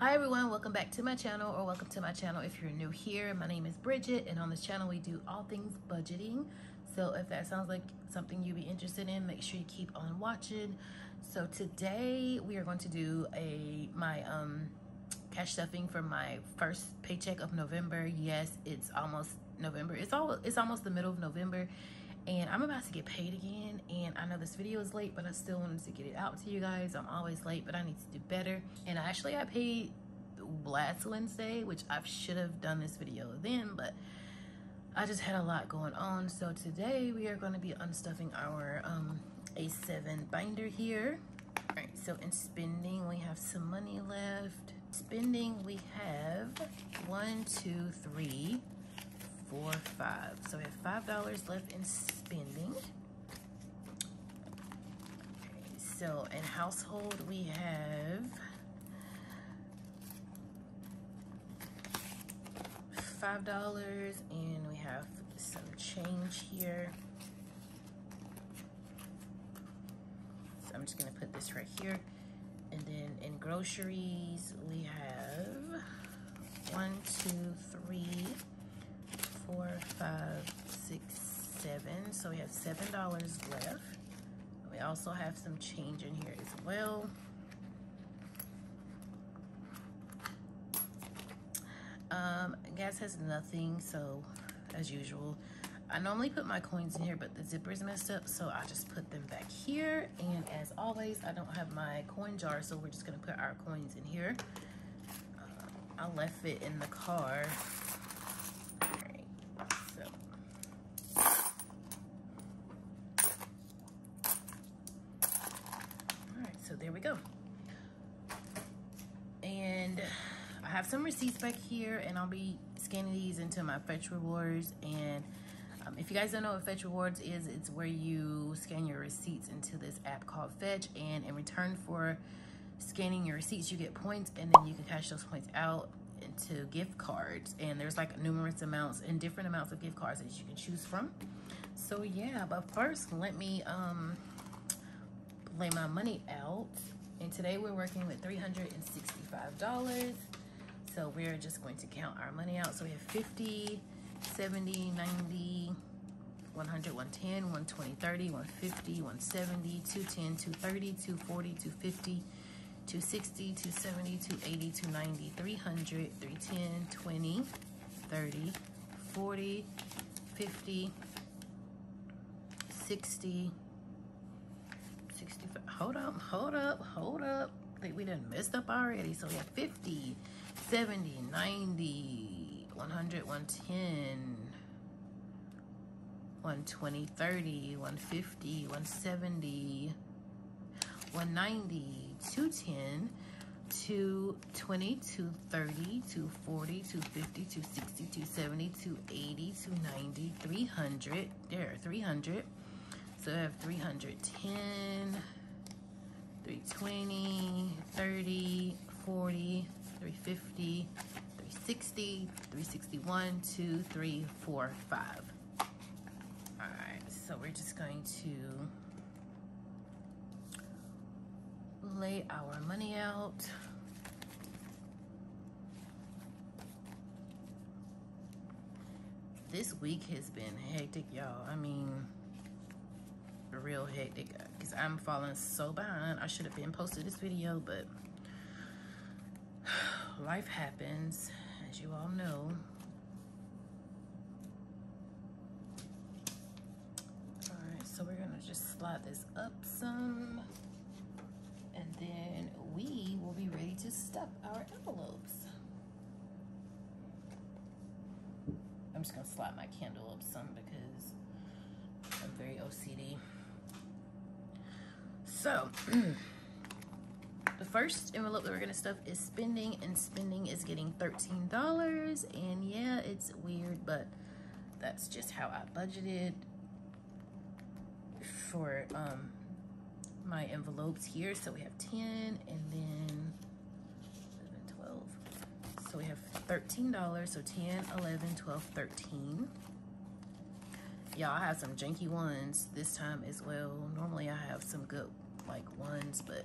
Hi everyone, welcome back to my channel or welcome to my channel if you're new here. My name is Bridgette and on this channel we do all things budgeting. So if that sounds like something you'd be interested in, make sure you keep on watching. So today we are going to do a my um cash stuffing for my first paycheck of November. Yes, it's almost November. It's all it's almost the middle of November and I'm about to get paid again and I know this video is late but I still wanted to get it out to you guys. I'm always late but I need to do better. And I actually got paid last Wednesday which I should have done this video then but I just had a lot going on. So today we are going to be unstuffing our um, A7 binder here. All right so in spending we have some money left. Spending we have one two three four, five. So we have five dollars left in spending. Okay, so in household we have five dollars and we have some change here. So I'm just gonna put this right here. And then in groceries, we have one, two, three, four, five, six, seven. So we have seven dollars left. We also have some change in here as well. Um, gas has nothing, so as usual. I normally put my coins in here, but the zipper's messed up, so I just put them back here. And as always, I don't have my coin jar, so we're just gonna put our coins in here. Uh, I left it in the car there we go. And I have some receipts back here and I'll be scanning these into my Fetch Rewards. And um, if you guys don't know what Fetch Rewards is, it's where you scan your receipts into this app called Fetch. And in return for scanning your receipts, you get points and then you can cash those points out into gift cards. And there's like numerous amounts and different amounts of gift cards that you can choose from. So yeah, but first let me um, lay my money out. And today we're working with $365. So we're just going to count our money out. So we have 50, 70, 90, 100, 110, 120, 30, 150, 170, 210, 230, 240, 250, 260, 270, 280, 290, 300, 310, 20, 30, 40, 50, 60, 65. Hold up, hold up, hold up. I think we done messed up already. So we have 50, 70, 90, 100, 110, 120, 30, 150, 170, 190, 210, 220, 230, 240, 250, 260, 270, 280, 290, 300. There, 300. So I have 310, 320, 30, 40, 350, 360, 361, 2, 3, 4, 5. All right, so we're just going to lay our money out. This week has been hectic, y'all. I mean, real hectic because I'm falling so behind. I should have been posted this video, but life happens, as you all know. All right, so we're gonna just slide this up some, and then we will be ready to stuff our envelopes. I'm just gonna slide my candle up some because I'm very OCD. So, the first envelope that we're gonna stuff is spending, and spending is getting $13. And yeah, it's weird, but that's just how I budgeted for um, my envelopes here. So we have 10 and then 12. So we have $13, so 10, 11, 12, 13. Y'all, I have some janky ones this time as well. Normally I have some good like ones, but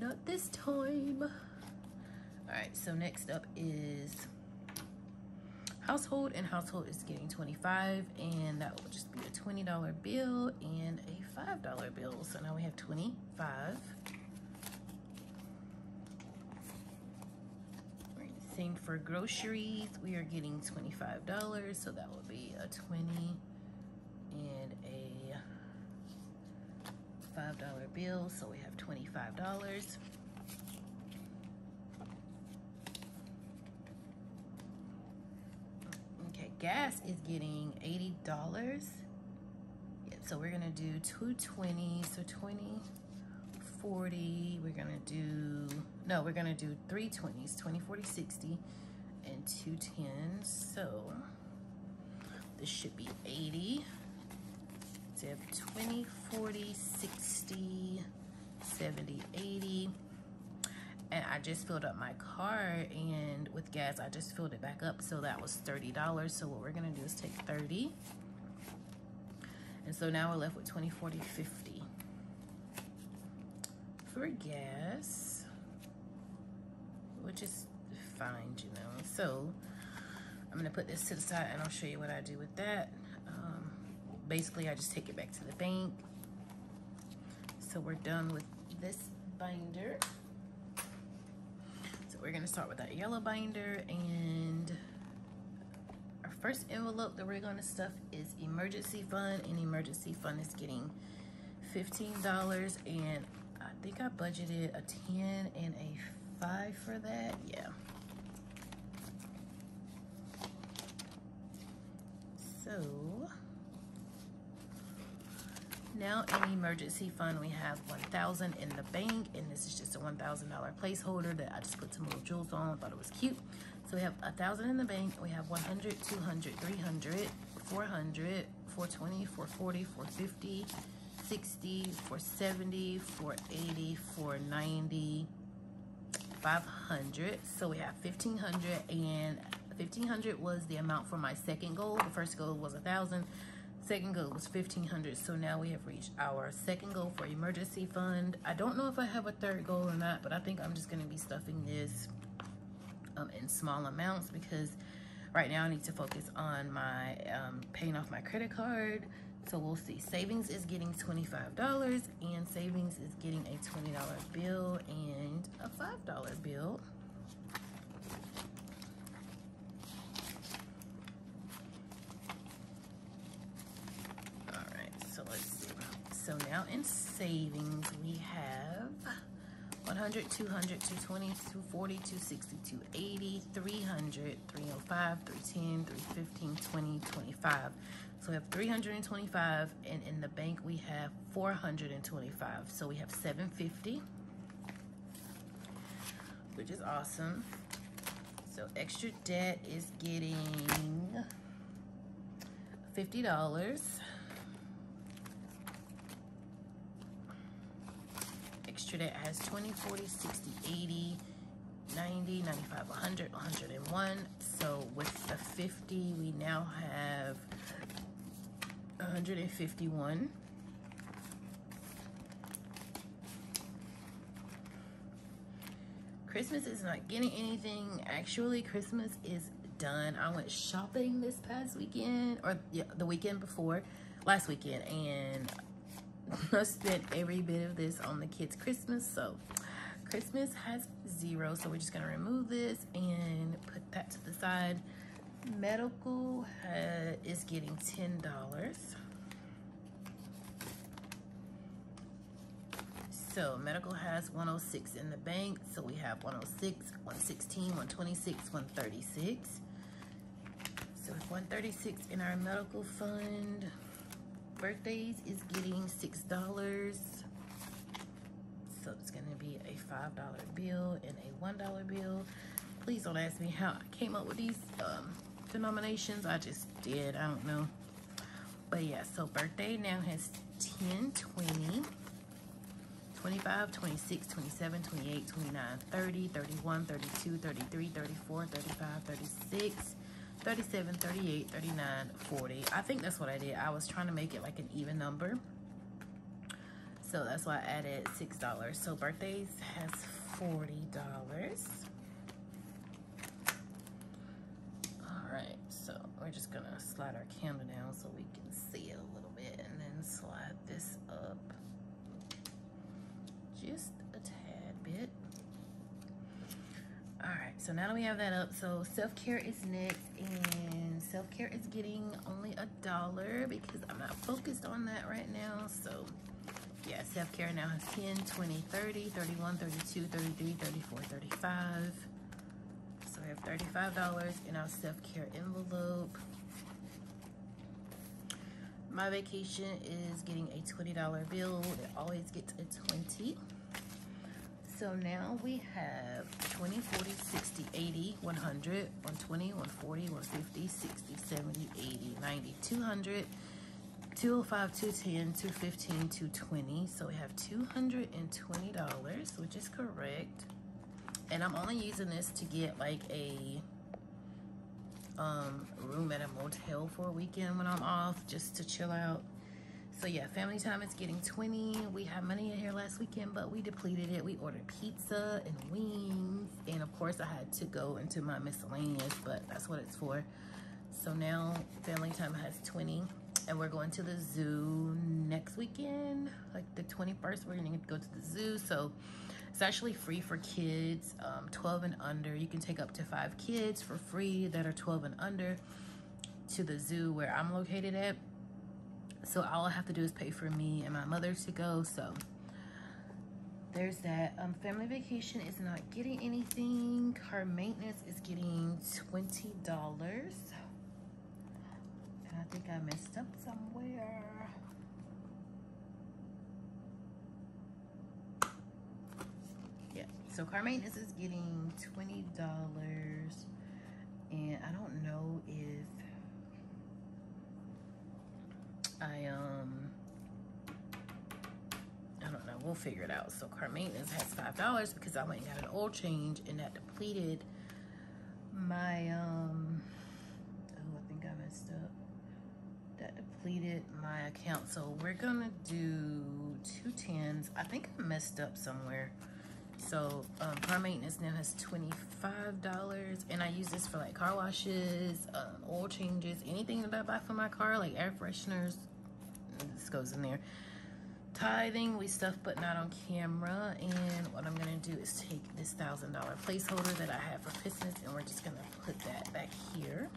not this time. All right, so next up is household and household is getting 25 and that will just be a $20 bill and a $5 bill. So now we have 25. Same for groceries, we are getting $25, so that would be a 20 and a $5 bill, so we have $25. Okay, gas is getting $80. Yep, so we're gonna do 220, so 20, 40, we're gonna do, no, we're gonna do three 20s, 20, 40, 60, and two 10s. So this should be 80. Have 20, 40, 60, 70, 80. And I just filled up my car and with gas, I just filled it back up. So that was $30. So what we're gonna do is take 30. And so now we're left with 20, 40, 50. For gas, which is fine, you know. So I'm gonna put this to the side and I'll show you what I do with that. Basically, I just take it back to the bank. So we're done with this binder. So we're gonna start with that yellow binder and our first envelope that we're gonna stuff is emergency fund and emergency fund is getting $15 and I think I budgeted a 10 and a five for that, yeah. So now in emergency fund, we have 1,000 in the bank, and this is just a $1,000 placeholder that I just put some little jewels on, I thought it was cute. So we have a 1,000 in the bank, we have 100, 200, 300, 400, 420, 440, 450, 60, 470, 480, 490, 500. So we have 1,500 and 1500 was the amount for my second goal. The first goal was a thousand. Second goal was 1500. So now we have reached our second goal for emergency fund. I don't know if I have a third goal or not, but I think I'm just going to be stuffing this um, in small amounts because right now I need to focus on my um, paying off my credit card. So we'll see. Savings is getting $25 and savings is getting a $20 bill and a $5 bill. So now in savings, we have 100, 200, 220, 240, 260, 280, 300, 305, 310, 315, 20, 25. So we have 325 and in the bank we have 425. So we have 750, which is awesome. So extra debt is getting $50. That has 20, 40, 60, 80, 90, 95, 100, 101. So with the 50, we now have 151. Christmas is not getting anything. Actually, Christmas is done. I went shopping this past weekend, or yeah, the weekend before, last weekend, and spent every bit of this on the kids' Christmas. So Christmas has zero. So we're just to remove this and put that to the side. Medical uh, is getting $10. So medical has 106 in the bank. So we have 106, 116, 126, 136. So 136 in our medical fund birthdays is getting six dollars. So it's to be a five dollar bill and a one dollar bill. Please don't ask me how i came up with these um, denominations. I just did i don't know. But yeah so birthday now has 10 20 25 26 27 28 29 30 31 32 33 34 35 36 37, 38, 39, 40. I think that's what I did. I was trying to make it like an even number. So that's why I added $6. So birthdays has $40. All right, so we're just gonna slide our camera down so we can see it a little bit and then slide this up just a tad bit. All right, so now that we have that up, so self-care is next and self-care is getting only a dollar because I'm not focused on that right now. So yeah, self-care now has 10, 20, 30, 31, 32, 33, 34, 35. So I have $35 in our self-care envelope. My vacation is getting a $20 bill. It always gets a 20. So now we have 20, 40, 60, 80, 100, 120, 140, 150, 60, 70, 80, 90, 200, 205, 210, 215, 220. So we have $220, which is correct. And I'm only using this to get like a um, room at a motel for a weekend when I'm off, just to chill out. So yeah, family time is getting 20. We had money in here last weekend, but we depleted it. We ordered pizza and wings. And of course I had to go into my miscellaneous, but that's what it's for. So now family time has 20 and we're going to the zoo next weekend. Like the 21st, we're gonna go to the zoo. So it's actually free for kids, um, 12 and under. You can take up to five kids for free that are 12 and under to the zoo where I'm located at. So all I have to do is pay for me and my mother to go. So there's that. Um, family vacation is not getting anything. Car maintenance is getting $20. And I think I messed up somewhere. Yeah, so car maintenance is getting $20 and I don't know if I, um, I don't know, we'll figure it out. So car maintenance has $5 because I went and got an oil change and that depleted my, um, oh, I think I messed up. That depleted my account. So we're gonna do two tens. I think I messed up somewhere. So um, car maintenance now has $25 and I use this for like car washes, um, oil changes, anything that I buy for my car, like air fresheners, this goes in there. Tithing, we stuff but not on camera. And what I'm gonna do is take this $1,000 placeholder that I have for Christmas and we're just gonna put that back here.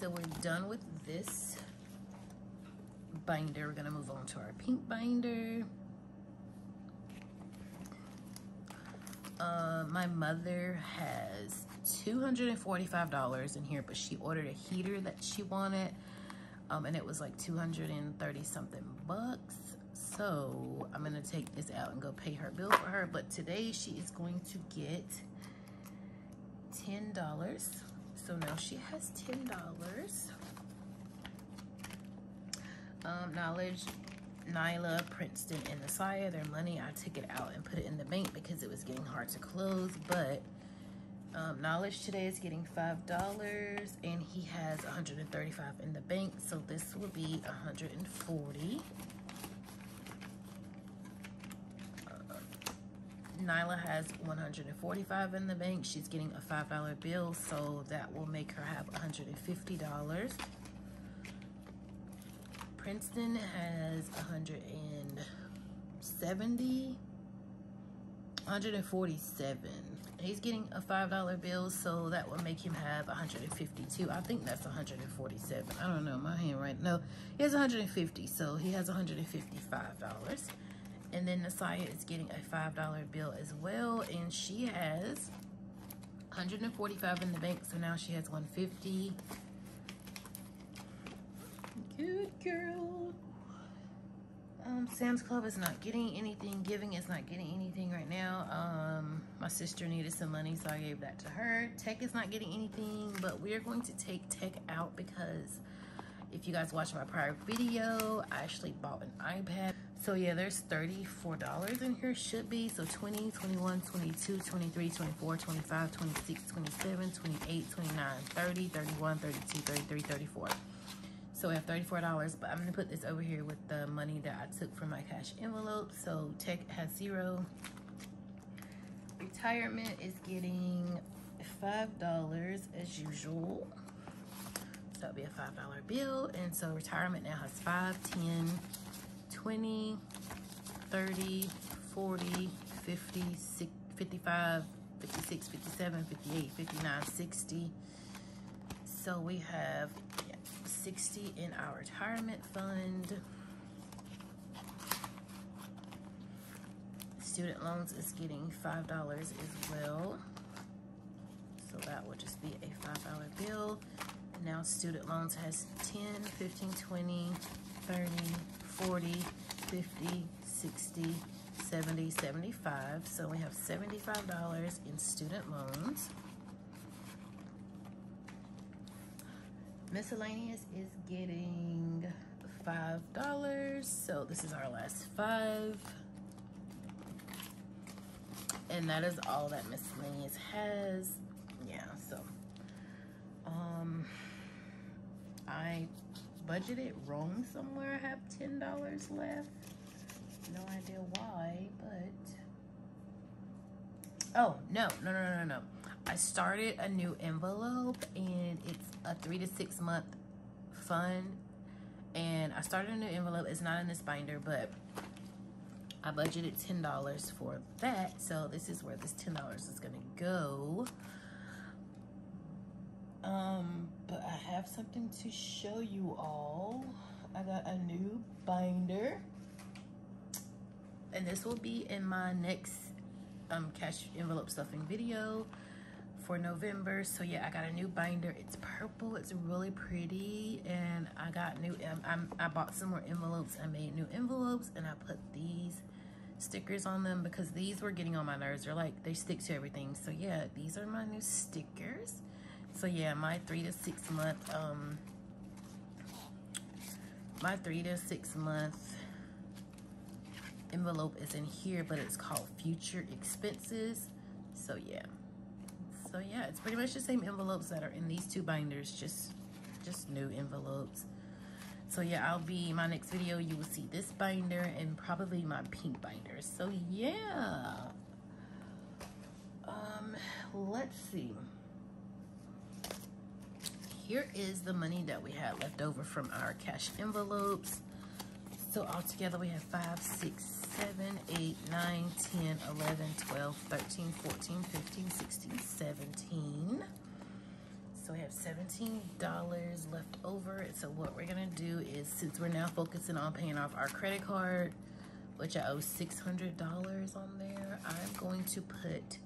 So we're done with this binder. We're gonna move on to our pink binder. Uh, my mother has $245 in here, but she ordered a heater that she wanted. Um, and it was like 230 something bucks. So I'm gonna take this out and go pay her bill for her. But today she is going to get $10. So now she has $10. Um, knowledge Nyla, Princeton, and Nasaya their money. I took it out and put it in the bank because it was getting hard to close. But um, Knowledge today is getting $5 and he has 135 in the bank. So this will be 140. Uh, Nyla has 145 in the bank. She's getting a $5 bill, so that will make her have $150. Princeton has 170, 147. He's getting a $5 bill, so that would make him have 152. I think that's 147. I don't know, my hand right. No, he has 150, so he has $155. And then Nasaya is getting a $5 bill as well, and she has 145 in the bank, so now she has 150. Good girl. Um, Sam's Club is not getting anything. Giving is not getting anything right now. Um, my sister needed some money, so I gave that to her. Tech is not getting anything, but we are going to take Tech out because if you guys watched my prior video, I actually bought an iPad. So yeah, there's $34 in here, should be. So 20, 21, 22, 23, 24, 25, 26, 27, 28, 29, 30, 31, 32, 33, 34. So we have $34, but I'm gonna put this over here with the money that I took from my cash envelope. So tech has zero. Retirement is getting $5 as usual. So that'll be a $5 bill. And so retirement now has 5, 10, 20, 30, 40, 50, 55, 56, 57, 58, 59, 60. So we have 60 in our retirement fund. Student loans is getting $5 as well. So that will just be a $5 bill. Now student loans has 10, 15, 20, 30, 40, 50, 60, 70, 75. So we have $75 in student loans. Miscellaneous is getting $5. So this is our last five. And that is all that miscellaneous has. Yeah, so um I budgeted wrong somewhere. I have $10 left. No idea why, but... Oh, no, no, no, no, no. I started a new envelope and it's a three to six month fund. And I started a new envelope. It's not in this binder, but I budgeted $10 for that. So this is where this $10 is gonna go. Um, but I have something to show you all. I got a new binder. And this will be in my next um, cash envelope stuffing video for November. So yeah, I got a new binder. It's purple. It's really pretty. And I got new, um, i I bought some more envelopes. I made new envelopes and I put these stickers on them because these were getting on my nerves. They're like, they stick to everything. So yeah, these are my new stickers. So yeah, my three to six month, um, my three to six month envelope is in here, but it's called future expenses. So yeah, so yeah, it's pretty much the same envelopes that are in these two binders, just, just new envelopes. So yeah, I'll be, my next video, you will see this binder and probably my pink binder. So yeah, um, let's see here is the money that we had left over from our cash envelopes. So altogether we have 5, 6, 7, 8, 9, 10, 11, 12, 13, 14, 15, 16, 17. So we have $17 left over. So what we're gonna do is, since we're now focusing on paying off our credit card, which I owe $600 on there, I'm going to put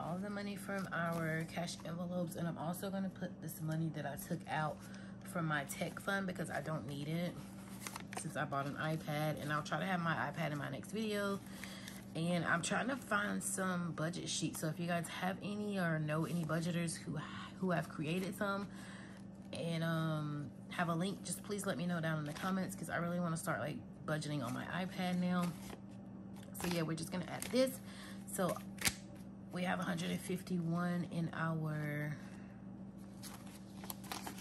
all the money from our cash envelopes and I'm also gonna put this money that I took out from my tech fund because I don't need it since I bought an iPad and I'll try to have my iPad in my next video. And I'm trying to find some budget sheets. So if you guys have any or know any budgeters who who have created some and um have a link just please let me know down in the comments because I really want to start like budgeting on my iPad now. So yeah we're just gonna add this. So we have 151 in our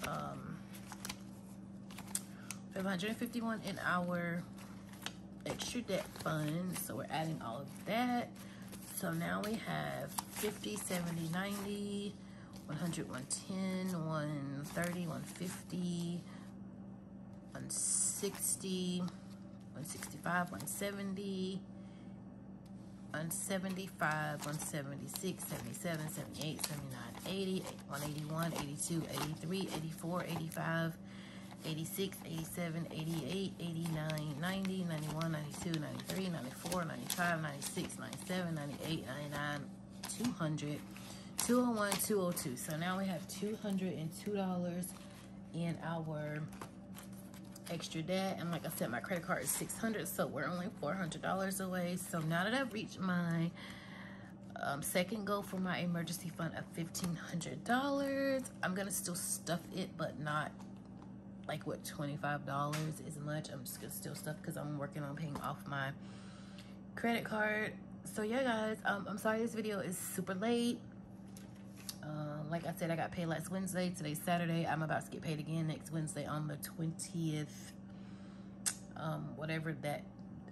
um, we have 151 in our extra debt fund so we're adding all of that. So now we have 50 70 90 100 110 130 150 160 165 170 175, 176, 77, 78, 79, 80, 181, 82, 83, 84, 85, 86, 87, 88, 89, 90, 91, 92, 93, 94, 95, 96, 97, 98, 99, 200, 201, 202. So now we have $202 in our extra debt and like I said my credit card is 600 so we're only $400 away so now that I've reached my um, second goal for my emergency fund of $1,500 I'm gonna still stuff it but not like what $25 is much I'm just gonna still stuff because I'm working on paying off my credit card so yeah guys um, I'm sorry this video is super late um, like I said, I got paid last Wednesday. Today's Saturday. I'm about to get paid again next Wednesday on the 20th. Um, whatever that,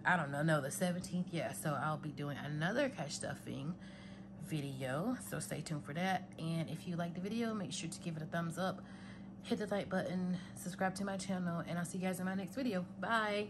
I don't know. No, the 17th. Yeah, so I'll be doing another cash stuffing video. So stay tuned for that. And if you like the video, make sure to give it a thumbs up. Hit the like button, subscribe to my channel, and I'll see you guys in my next video. Bye.